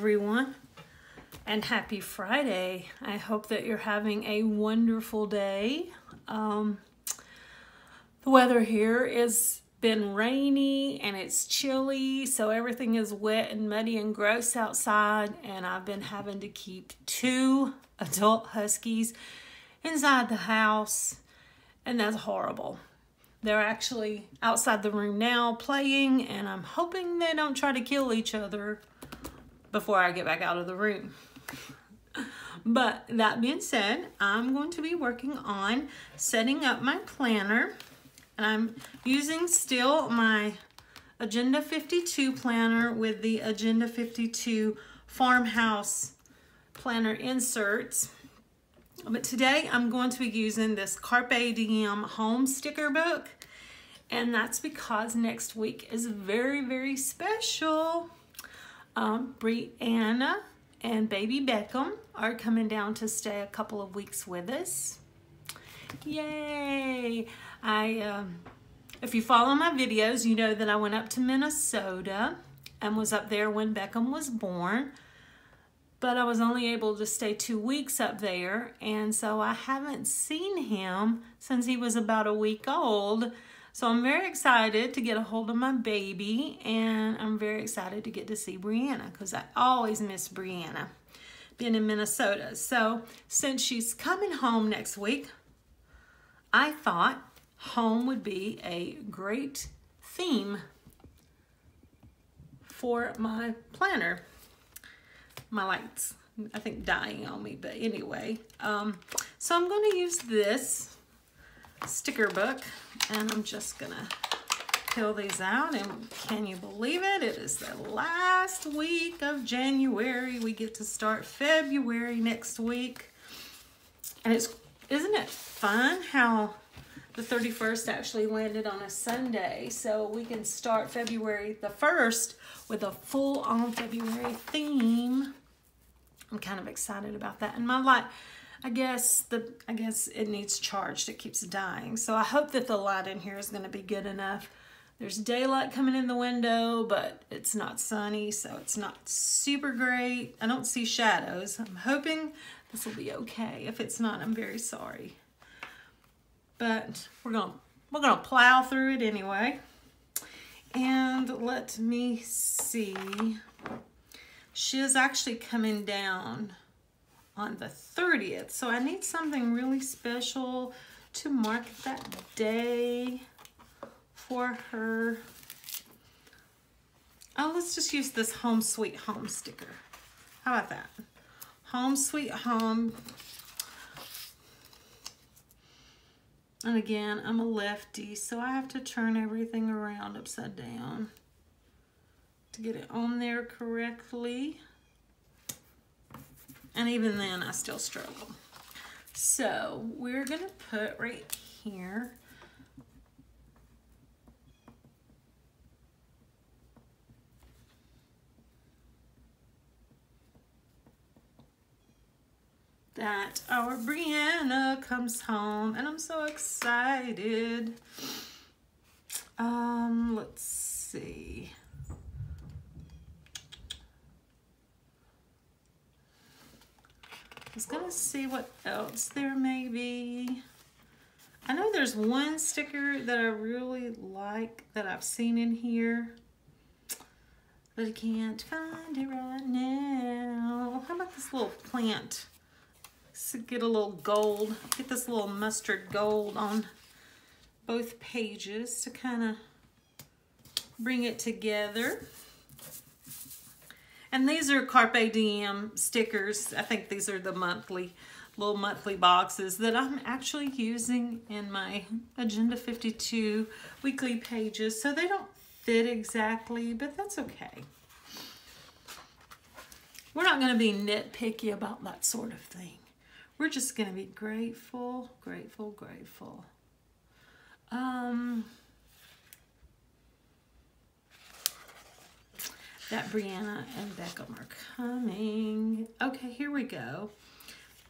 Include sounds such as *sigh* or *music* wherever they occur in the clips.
everyone, and happy Friday. I hope that you're having a wonderful day. Um, the weather here has been rainy and it's chilly, so everything is wet and muddy and gross outside, and I've been having to keep two adult huskies inside the house, and that's horrible. They're actually outside the room now playing, and I'm hoping they don't try to kill each other before I get back out of the room. But that being said, I'm going to be working on setting up my planner. And I'm using still my Agenda 52 planner with the Agenda 52 Farmhouse planner inserts. But today I'm going to be using this Carpe Diem home sticker book. And that's because next week is very, very special. Um, Brianna and baby Beckham are coming down to stay a couple of weeks with us. Yay! I, um, if you follow my videos, you know that I went up to Minnesota and was up there when Beckham was born but I was only able to stay two weeks up there, and so I haven't seen him since he was about a week old. So I'm very excited to get a hold of my baby, and I'm very excited to get to see Brianna because I always miss Brianna being in Minnesota. So since she's coming home next week, I thought home would be a great theme for my planner my lights, I think, dying on me. But anyway, um, so I'm going to use this sticker book, and I'm just to fill these out. And can you believe it? It is the last week of January. We get to start February next week. And it's, isn't it fun how the 31st actually landed on a Sunday. So we can start February the 1st with a full on February theme. I'm kind of excited about that. And my light, I guess the I guess it needs charged. It keeps dying. So I hope that the light in here is going to be good enough. There's daylight coming in the window, but it's not sunny, so it's not super great. I don't see shadows. I'm hoping this will be okay. If it's not, I'm very sorry. But we're going to we're going to plow through it anyway. And let me see she is actually coming down on the 30th. So I need something really special to mark that day for her. Oh, let's just use this Home Sweet Home sticker. How about that? Home Sweet Home. And again, I'm a lefty, so I have to turn everything around upside down to get it on there correctly. And even then, I still struggle. So we're going to put right here that our Brianna comes home and I'm so excited. Um, let's see. I was gonna see what else there may be. I know there's one sticker that I really like that I've seen in here, but I can't find it right now. How about this little plant? Let's get a little gold, get this little mustard gold on both pages to kind of bring it together. And these are Carpe Diem stickers. I think these are the monthly, little monthly boxes that I'm actually using in my Agenda 52 weekly pages. So they don't fit exactly, but that's okay. We're not going to be nitpicky about that sort of thing. We're just going to be grateful, grateful, grateful. Um, that Brianna and Beckham are coming. Okay, here we go.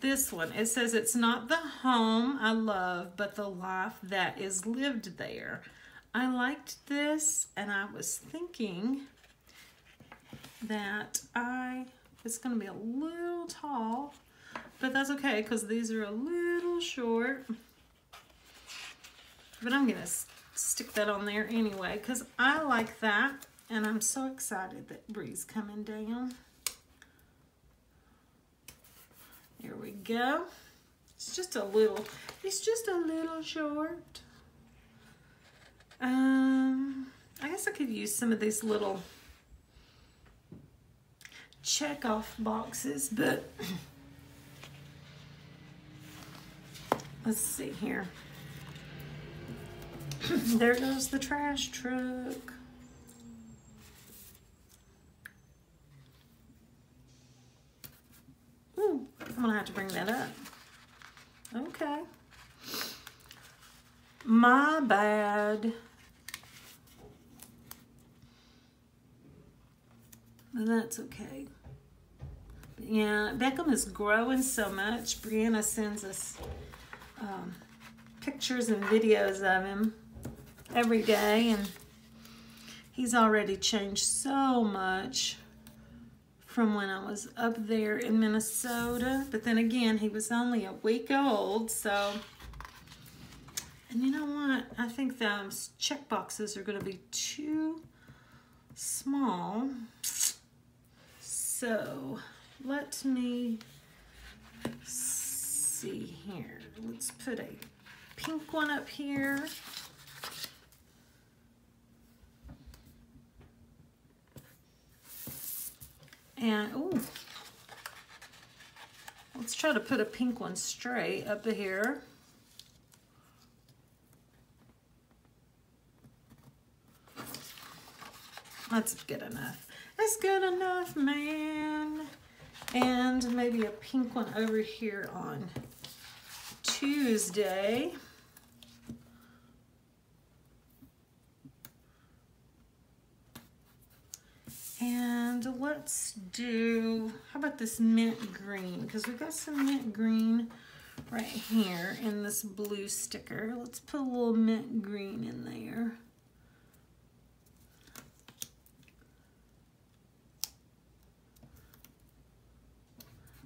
This one, it says it's not the home I love, but the life that is lived there. I liked this and I was thinking that I It's gonna be a little tall, but that's okay because these are a little short. But I'm gonna stick that on there anyway because I like that and I'm so excited that Bree's coming down. Here we go. It's just a little, it's just a little short. Um, I guess I could use some of these little check off boxes, but *clears throat* let's see here. *clears throat* there goes the trash truck. Ooh, I'm gonna have to bring that up. Okay. My bad. That's okay. Yeah, Beckham is growing so much. Brianna sends us um, pictures and videos of him every day, and he's already changed so much from when I was up there in Minnesota. But then again, he was only a week old, so... And you know what? I think those check boxes are going to be too small. So let me see here. Let's put a pink one up here. And, oh, let's try to put a pink one straight up here. That's good enough. That's good enough, man. And maybe a pink one over here on Tuesday. And let's do, how about this mint green? Because we've got some mint green right here in this blue sticker. Let's put a little mint green in there.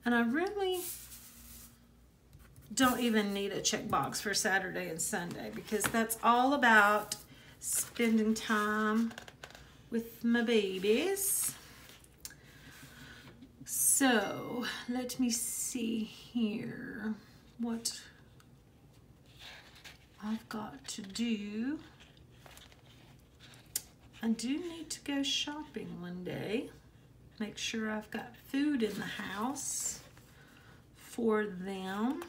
And I really don't even need a checkbox for Saturday and Sunday because that's all about spending time with my babies. So let me see here what I've got to do. I do need to go shopping one day. Make sure I've got food in the house for them.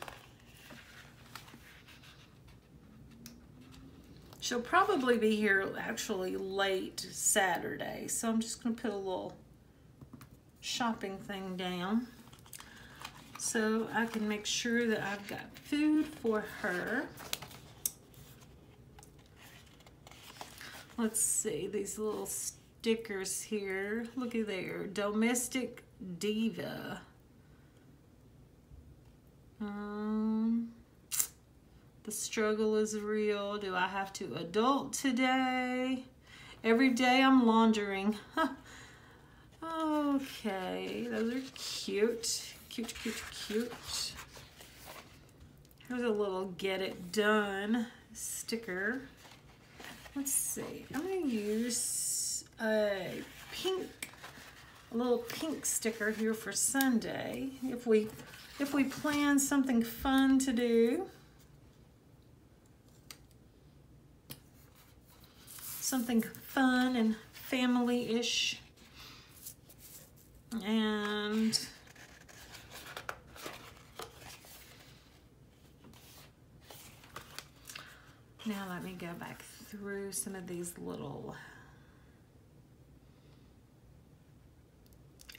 She'll probably be here actually late Saturday, so I'm just going to put a little shopping thing down so I can make sure that I've got food for her. Let's see, these little stickers here. Looky there, Domestic Diva. Um, the struggle is real. Do I have to adult today? Every day I'm laundering. okay, those are cute. Cute, cute, cute. Here's a little get it done sticker. Let's see. I'm to use a pink, a little pink sticker here for Sunday. If we, if we plan something fun to do. Something fun and family-ish. And now let me go back through some of these little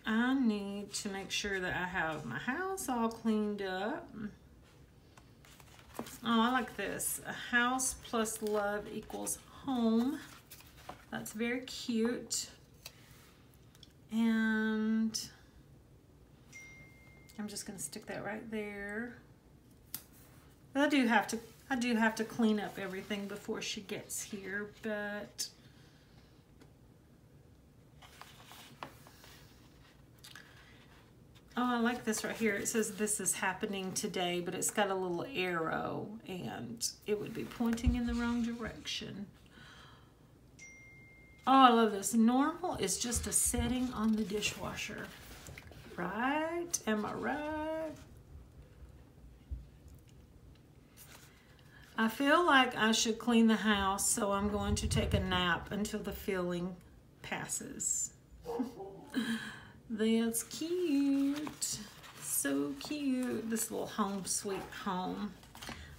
I need to make sure that I have my house all cleaned up. Oh, I like this. A house plus love equals home. That's very cute. And I'm just gonna stick that right there. But I do have to I do have to clean up everything before she gets here, but Oh, I like this right here. It says this is happening today, but it's got a little arrow and it would be pointing in the wrong direction. Oh, I love this. Normal is just a setting on the dishwasher. Right? Am I right? I feel like I should clean the house, so I'm going to take a nap until the feeling passes. *laughs* That's cute. So cute. This little home sweet home.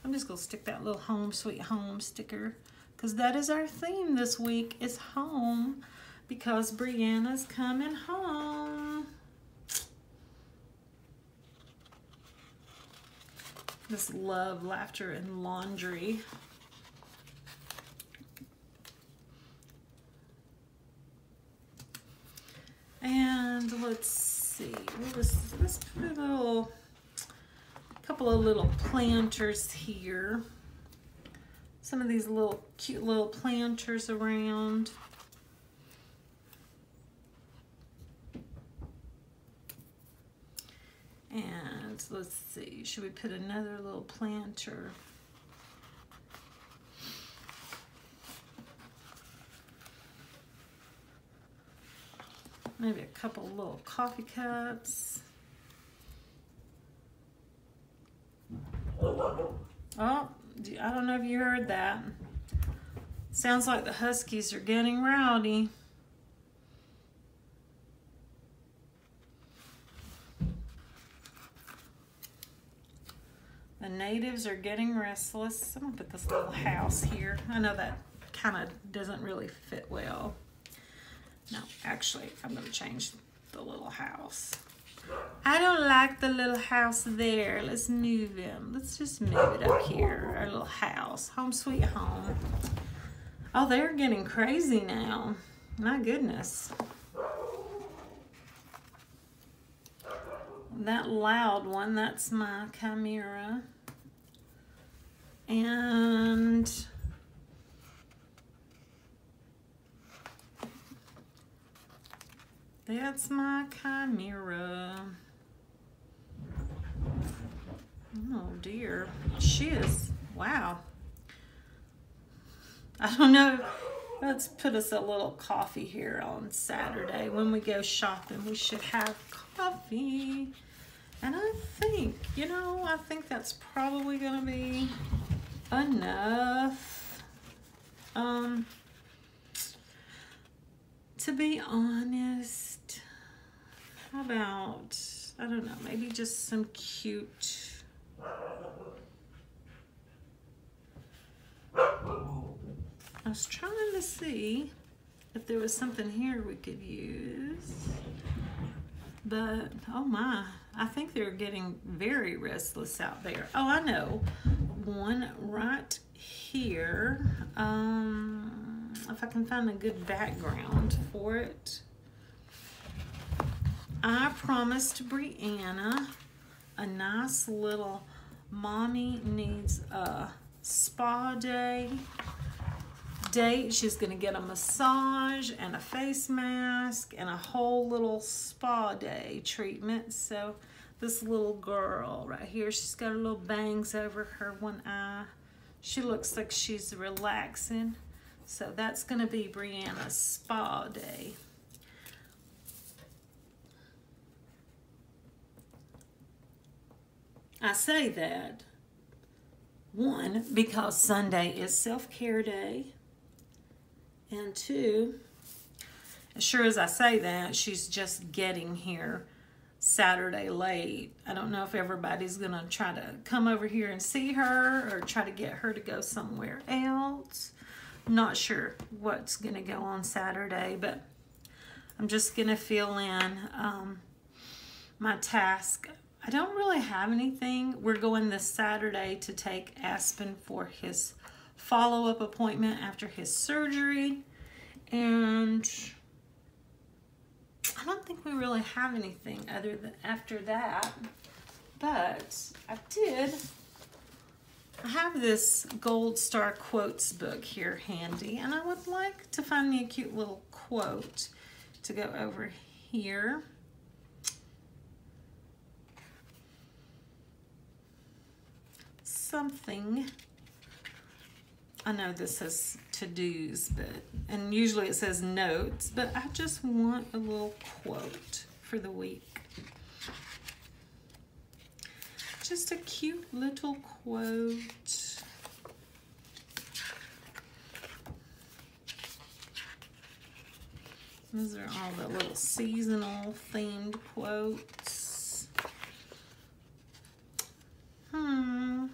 I'm just going to stick that little home sweet home sticker because that is our theme this week is home because Brianna's coming home. This love, laughter, and laundry. And let's see, let's, put a little, couple of little planters here. Some of these little cute little planters around. And let's see, should we put another little planter? Maybe a couple little coffee cups. Oh, I don't know if you heard that. Sounds like the Huskies are getting rowdy. The natives are getting restless. I'm gonna put this little house here. I know that kind of doesn't really fit well. No, actually, I'm to change the little house. I don't like the little house there. Let's move him. Let's just move it up here. Our little house. Home sweet home. Oh, they're getting crazy now. My goodness. That loud one, that's my chimera. And That's my chimera. Oh dear. She is, wow. *laughs* I don't know. Let's put us a little coffee here on Saturday. When we go shopping, we should have coffee. And I think, you know, I think that's probably going to be enough. Um, to be honest, how about, I don't know, maybe just some cute, I was trying to see if there was something here we could use. But, oh my, I think they're getting very restless out there. Oh, I know. One right here. Um, if I can find a good background for it. I promised Brianna a nice little mommy needs a spa day date. She's going to get a massage and a face mask and a whole little spa day treatment. So this little girl right here, she's got little bangs over her one eye. She looks like she's relaxing. So that's going to be Brianna's spa day. I say that, one, because Sunday is self-care day, and two, as sure as I say that, she's just getting here Saturday late. I don't know if everybody's going to try to come over here and see her or try to get her to go somewhere else. not sure what's going to go on Saturday, but I'm just going to fill in um, my task I don't really have anything. We're going this Saturday to take Aspen for his follow-up appointment after his surgery. And I don't think we really have anything other than after that. But I did. I have this Gold Star Quotes book here handy, and I would like to find me a cute little quote to go over here. Something. I know this says to-dos, but and usually it says notes, but I just want a little quote for the week. Just a cute little quote. These are all the little seasonal themed quotes. Hmm.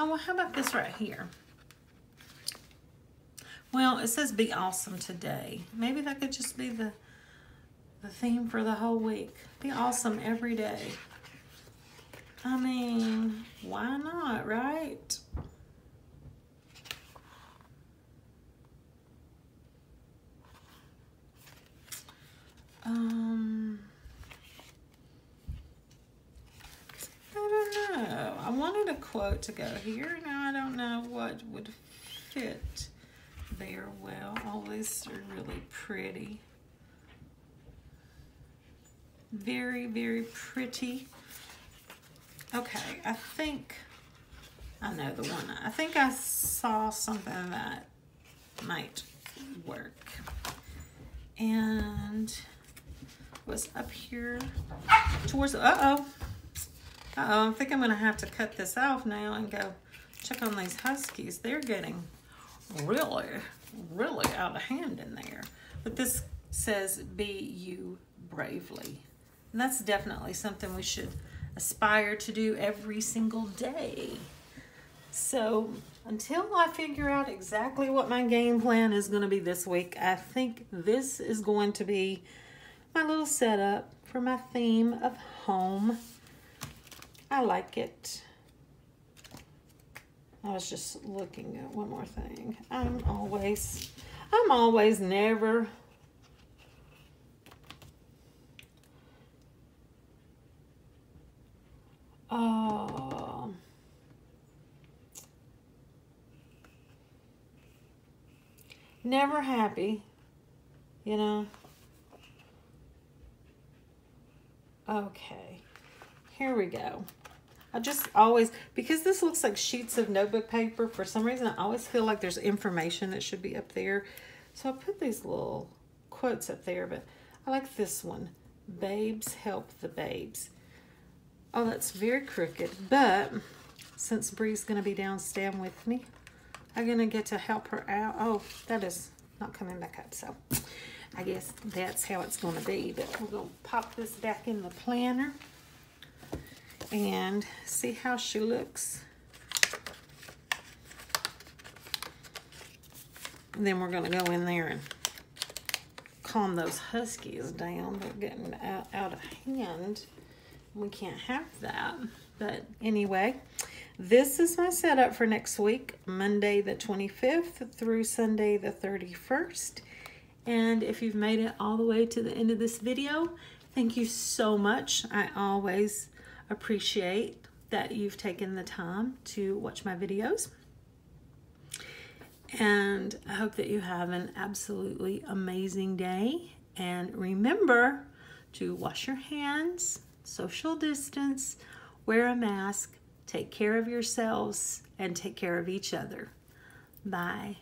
Oh, well, how about this right here? Well, it says be awesome today. Maybe that could just be the the theme for the whole week. Be awesome every day. I mean, why not, right? Um, I don't know. I wanted a quote to go here. Now I don't know what would fit there well. All these are really pretty. Very, very pretty. Okay, I think I know the one. I think I saw something that might work. And was up here towards, uh-oh. I think I'm gonna have to cut this off now and go check on these Huskies. They're getting really, really out of hand in there. But this says, be you bravely. And that's definitely something we should aspire to do every single day. So until I figure out exactly what my game plan is going to be this week, I think this is going to be my little setup for my theme of home. I like it. I was just looking at one more thing. I'm always, I'm always never Oh. Never happy, you know. Okay, here we go. I just always, because this looks like sheets of notebook paper, for some reason I always feel like there's information that should be up there. So I put these little quotes up there, but I like this one. Babes help the babes. Oh, that's very crooked, but since Bree's going to be down staying with me, I'm going to get to help her out. Oh, that is not coming back up, so I guess that's how it's going to be. But we're to pop this back in the planner and see how she looks. And then we're going to go in there and calm those huskies down. They're getting out, out of hand we can't have that. But anyway, this is my setup for next week, Monday the 25th through Sunday the 31st. And if you've made it all the way to the end of this video, thank you so much. I always appreciate that you've taken the time to watch my videos. And I hope that you have an absolutely amazing day. And remember to wash your hands, social distance, wear a mask, take care of yourselves, and take care of each other. Bye.